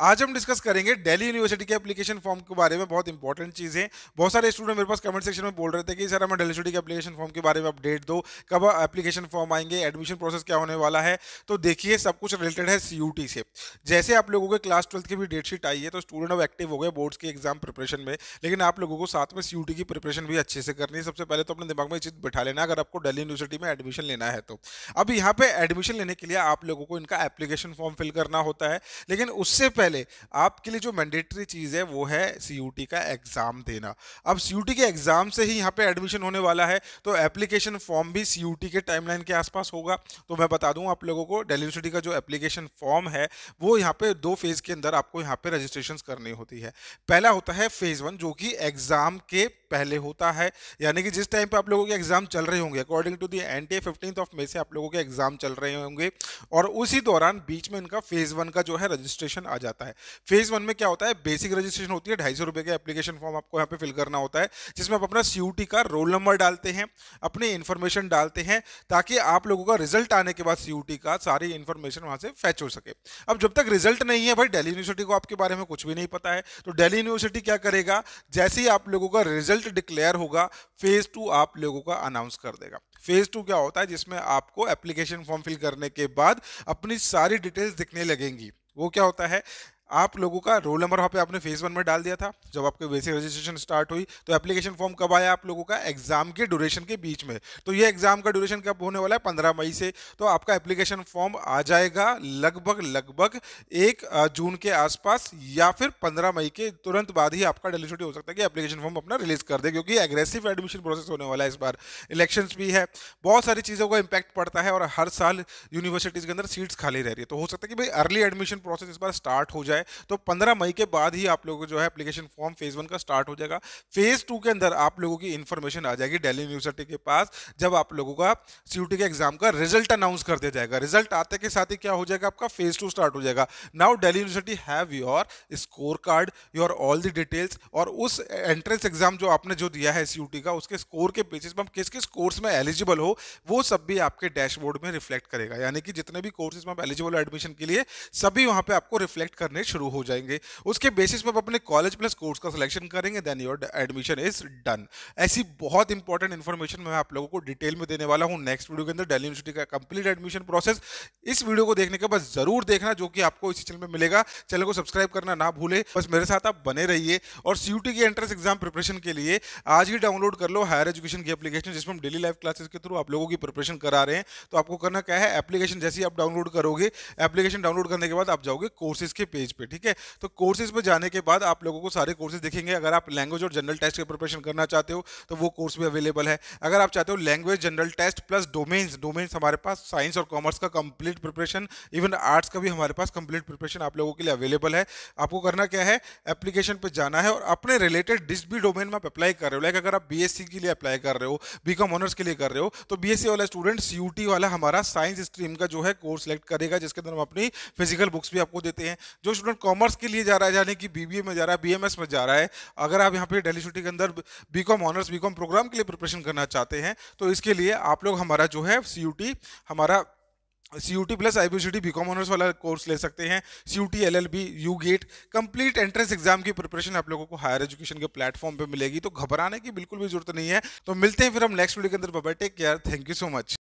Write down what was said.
आज हम डिस्कस करेंगे दिल्ली यूनिवर्सिटी के एप्लीकेशन फॉर्म के बारे में, बहुत इंपॉर्टेंट चीज़। है बहुत सारे स्टूडेंट मेरे पास कमेंट सेक्शन में बोल रहे थे कि, सर, हमें दिल्ली यूनिवर्सिटी के एप्लीकेशन फॉर्म के बारे में अपडेट दो। कब एप्लीकेशन फॉर्म आएँगे? एडमिशन प्रोसेस क्या होने वाला है? तो देखिए, सब कुछ रिलेटेड है सीयूटी से। जैसे आप लोगों के क्लास ट्वेल्थ की भी डेट शीट आई है तो स्टूडेंट अब एक्टिव हो गए बोर्ड्स के एग्ज़ाम प्रिपरेशन में। लेकिन आप लोगों को साथ में सी की प्रिपरेशन भी अच्छे से करनी है। सबसे पहले तो अपने दिमाग में चीज़ बैठा लेना अगर आपको दिल्ली यूनिवर्सिटी में एडमिशन लेना है तो। अब यहाँ पर एडमिशन लेने के लिए आप लोगों को इनका एप्लीकेशन फॉर्म फिल करना होता है। लेकिन उससे पहले आप आपके लिए जो मैंडेटरी चीज़ है, वो है सीयूटी का एग्ज़ाम देना। अब सीयूटी के एग्ज़ाम से ही यहाँ पे एडमिशन होने वाला है तो एप्लीकेशन फॉर्म भी सीयूटी के टाइमलाइन के आसपास होगा। तो मैं बता दूँ आप लोगों को डेली यूनिवर्सिटी का जो एप्लीकेशन फॉर्म है, वो यहाँ पे दो फ़ेज़ के अंदर आपको यहाँ पे रजिस्ट्रेशन करनी होती है। पहला होता है फ़ेज़ वन जो कि एग्ज़ाम के पहले होता है। यानी कि जिस टाइम पे आप लोगों के एग्ज़ाम चल रहे होंगे according to the N T of May से आप लोगों के एग्ज़ाम चल रहे होंगे, और उसी दौरान बीच में इनका फ़ेज़ वन का जो है रजिस्ट्रेशन आ जाता फ़ेज़ वन में क्या होता है? बेसिक रजिस्ट्रेशन होती है, ढाई सौ रुपए का एप्लीकेशन फॉर्म आपको यहाँ पे फिल करना होता है, जिसमें आप अपना सीयूटी का रोल नंबर डालते हैं, अपनी इन्फॉर्मेशन डालते हैं, ताकि आप लोगों का रिज़ल्ट आने के बाद सीयूटी का सारी इन्फॉर्मेशन वहाँ से फैच हो सके। अब जब तक रिज़ल्ट नहीं है भाई दिल्ली यूनिवर्सिटी को आपके बारे में कुछ भी नहीं पता है तो दिल्ली यूनिवर्सिटी क्या करेगा? जैसे ही आप लोगों का रिज़ल्ट डिक्लेयर होगा फ़ेज़ टू आप लोगों का अनाउंस कर देगा। फ़ेज़ टू क्या होता है? जिसमें आपको एप्लीकेशन फॉर्म फिल करने के बाद अपनी सारी डिटेल्स दिखने लगेंगी। वो क्या होता है? आप लोगों का रोल नंबर वहाँ पे आपने फ़ेज़ वन में डाल दिया था। जब आपके बेसिक रजिस्ट्रेशन स्टार्ट हुई तो एप्लीकेशन फॉर्म कब आया आप लोगों का? एग्ज़ाम के ड्यूरेशन के बीच में। तो ये एग्ज़ाम का ड्यूरेशन कब होने वाला है? पंद्रह मई से। तो आपका एप्लीकेशन फॉर्म आ जाएगा लगभग लगभग एक जून के आसपास या फिर पंद्रह मई के तुरंत बाद ही आपका डेलीसिटी हो सकता है कि एप्लीकेशन फॉर्म अपना रिलीज़ कर दे, क्योंकि एग्रेसिव एडमिशन प्रोसेस होने वाला है इस बार। इलेक्शन भी है। बहुत सारी चीज़ों का इंपैक्ट पड़ता है और हर साल यूनिवर्सिटीज़ के अंदर सीट्स खाली रह रही है। तो हो सकता है कि भाई अर्ली एडमिशन प्रोसेस इस बार स्टार्ट हो जाए। तो पंद्रह मई के बाद ही आप लोगों को जो है एप्लीकेशन फॉर्म फ़ेज़ वन का स्टार्ट हो जाएगा। फ़ेज़ टू के अंदर आप लोगों की इन्फॉर्मेशन आ जाएगी दिल्ली यूनिवर्सिटी के पास, जब आप लोगों का सी के एग्ज़ाम का रिज़ल्ट अनाउंस कर दिया जाएगा। रिज़ल्ट आते के साथ ही क्या हो जाएगा आपका? फ़ेज़ टू स्टार्ट हो जाएगा। Now Delhi university have your score card your all the details और उस एंट्रेंस एग्ज़ाम जो आपने जो दिया है सी का, उसके स्कोर के बेसिस पर किस किस कोर्स में एलिजिबल हो, वो सब भी आपके डैशबोर्ड में रिफ्लेक्ट करेगा। यानी कि जितने भी कोर्सेज में आप एलिजिबल हो एडमिशन के लिए, सभी वहाँ पे आपको रिफ्लेक्ट करने शुरू हो जाएँगे। उसके बेसिस पर आप अपने कॉलेज प्लस कोर्स का सिलेक्शन करेंगे then your admission is done ऐसी बहुत इंपॉर्टेंट इन्फॉर्मेशन मैं आप लोगों को डिटेल में देने वाला हूँ। नेक्स्ट वीडियो के अंदर दिल्ली यूनिवर्सिटी का कंप्लीट एडमिशन प्रोसेस इस वीडियो को देखने के बाद ज़रूर देखना, जो कि आपको इसी चैनल में मिलेगा। चैनल को सब्सक्राइब करना ना भूले। बस मेरे साथ आप बने रहिए। और सी की एंट्रेंस एग्ज़ाम प्रिपरेशन के लिए आज ही डाउनलोड कर लो हायर एजुकेशन की एप्लीकेशन जिसमें हम डेली लाइव क्लासेस के थ्रू आप लोगों की प्रिपरेशन करा रहे हैं। तो आपको करना क्या है? एप्लीकेशन जैसे ही आप डाउनलोड करोगे एप्लीकेशन डाउनलोड करने के बाद आप जाओगे कोर्सेज के पेज पे, ठीक है? तो कोर्सेज पे जाने के बाद आप लोगों को सारे कोर्सेज दिखेंगे। अगर आप लैंग्वेज और जनरल टेस्ट की प्रिपरेशन करना चाहते हो तो वो कोर्स भी अवेलेबल है। अगर आप चाहते हो language general test plus domains domains हमारे पास साइंस और कॉमर्स का कंप्लीट प्रिपरेशन इवन आर्ट्स का भी हमारे पास कंप्लीट प्रिपरेशन आप लोगों के लिए अवेलेबल है। आपको करना क्या है? एप्लीकेशन पर जाना है और अपने रिलेटेड जिस भी डोमेन में आप अप्लाई कर रहे हो। लाइक अगर आप बीएससी के लिए अप्लाई कर रहे हो बी ऑनर्स के लिए कर रहे हो तो बीएससी वाला स्टूडेंट सी वाला हमारा साइंस स्ट्रीम का जो है कोर्स सेलेक्ट करेगा, जिसके अंदर हम अपनी फ़िज़िकल बुक्स भी आपको देते हैं। जो स्टूडेंट कॉमर्स के लिए जा रहा है, यानी कि बीबीए में जा रहा है बीएमएस में जा रहा है। अगर आप यहाँ पे डेली छुट्टी के अंदर बीकॉम ऑनर्स बीकॉम प्रोग्राम के लिए प्रिपरेशन करना चाहते हैं तो इसके लिए आप लोग हमारा जो है सीयूटी हमारा C U T plus I B C T B com honours वाला कोर्स ले सकते हैं। C U T L L B you get complete entrance exam की प्रिपरेशन आप लोगों को हायर एजुकेशन के प्लेटफॉर्म पे मिलेगी। तो घबराने की बिल्कुल भी ज़रूरत नहीं है। तो मिलते हैं फिर हम नेक्स्ट वीडियो के अंदर। बाबा take care thank you so much